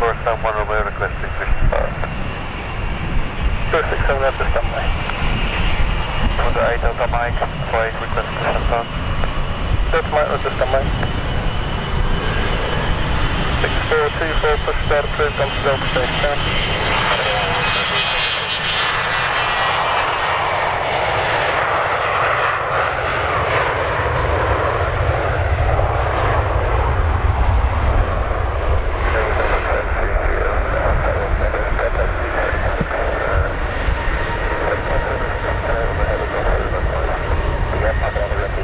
for someone over requesting six seven at the standby. The 8 Delta Mike, flight request phone. That's my at the standby. Six four two four push start approved on to Delta Station.